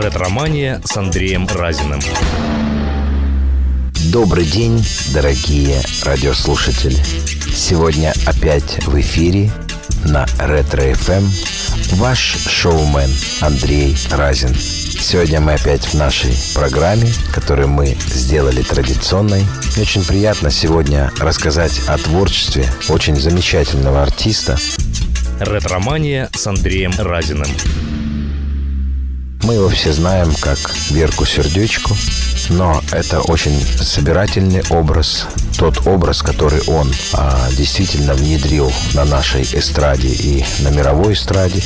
Ретромания с Андреем Разиным. Добрый день, дорогие радиослушатели. Сегодня опять в эфире на Ретро FM ваш шоумен Андрей Разин. Сегодня мы опять в нашей программе, которую мы сделали традиционной. И очень приятно сегодня рассказать о творчестве очень замечательного артиста. Ретромания с Андреем Разиным. Мы его все знаем как Верку Сердючку, но это очень собирательный образ, тот образ, который он а, действительно внедрил на нашей эстраде и на мировой эстраде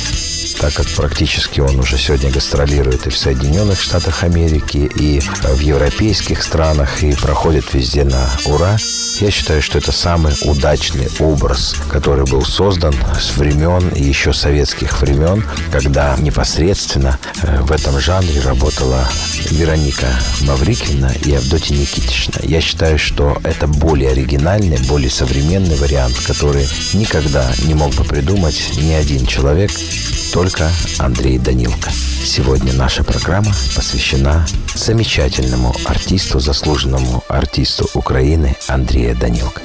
так как практически он уже сегодня гастролирует и в Соединенных Штатах Америки, и в европейских странах, и проходит везде на ура. Я считаю, что это самый удачный образ, который был создан с времен еще советских времен, когда непосредственно э, в этом жанре работала Вероника Маврикина и Авдотья Никитична. Я считаю, что это более оригинальный, более современный вариант, который никогда не мог бы придумать ни один человек, только Андрей Данилко. Сегодня наша программа посвящена замечательному артисту, заслуженному артисту Украины Андрея Данилко.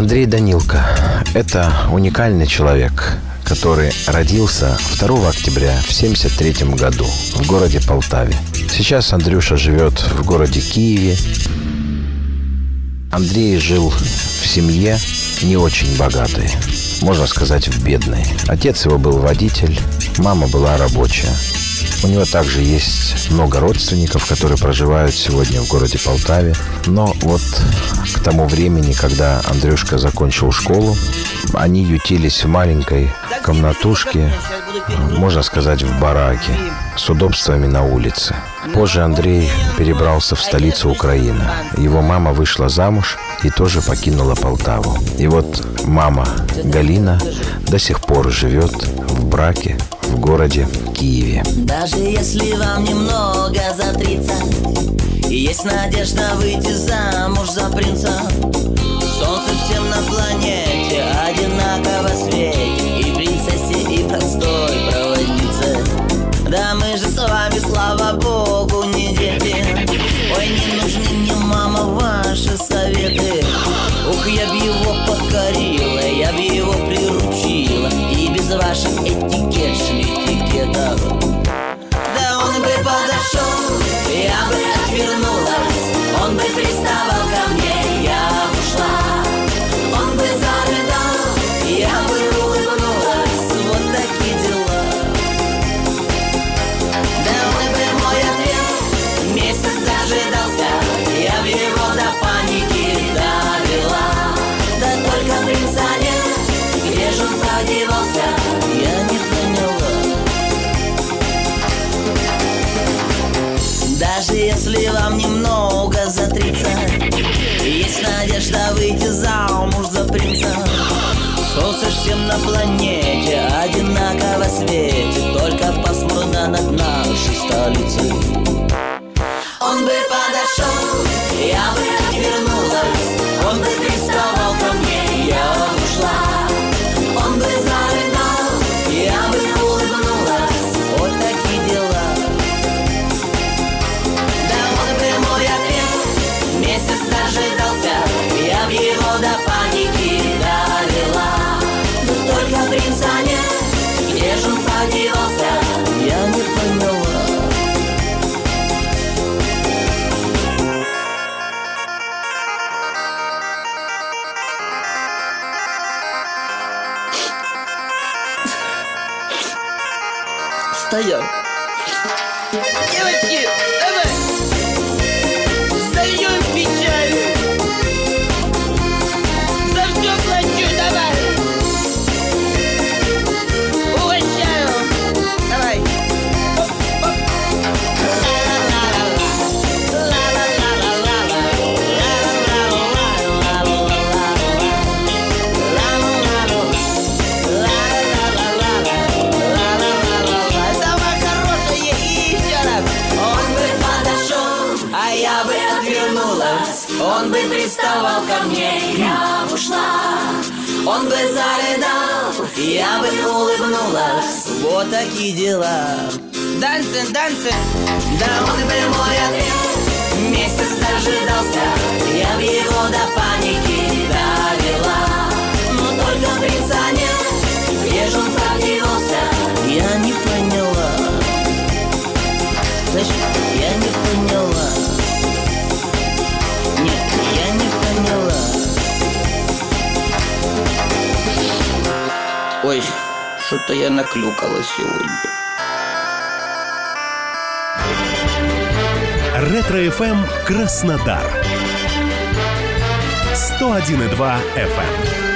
Андрей Данилко – это уникальный человек, который родился 2 октября в 1973 году в городе Полтаве. Сейчас Андрюша живет в городе Киеве. Андрей жил в семье не очень богатой, можно сказать, в бедной. Отец его был водитель, мама была рабочая. У него также есть много родственников, которые проживают сегодня в городе Полтаве. Но вот к тому времени, когда Андрюшка закончил школу, они ютились в маленькой комнатушке, можно сказать, в бараке, с удобствами на улице. Позже Андрей перебрался в столицу Украины. Его мама вышла замуж и тоже покинула Полтаву. И вот мама Галина до сих пор живет в браке в городе Киеве. Даже если вам немного за 30 И есть надежда выйти замуж за принца. Солнце всем на планете одинаково светит. И принцессе, и простой проводнице. Да мы же с вами, слава богу, не дети. Ой, не нужны мне, мама, ваши советы. Ух, я б его покорила, Надежда выйти замуж за принца Солнце всем на планете одинаково светит Только пасмурно над нашей столицей Он бы Где же он подевался Я не поняла. Стоять Девочки, приставал ко мне, я бы ушла Он бы зарыдал, я бы улыбнулась. Вот такие дела. Дансин, дансин, да он бы мой ответ. Месяц дожидался, я в его что-то я наклюкала сегодня Ретро-ФМ Краснодар. 101,2 FM.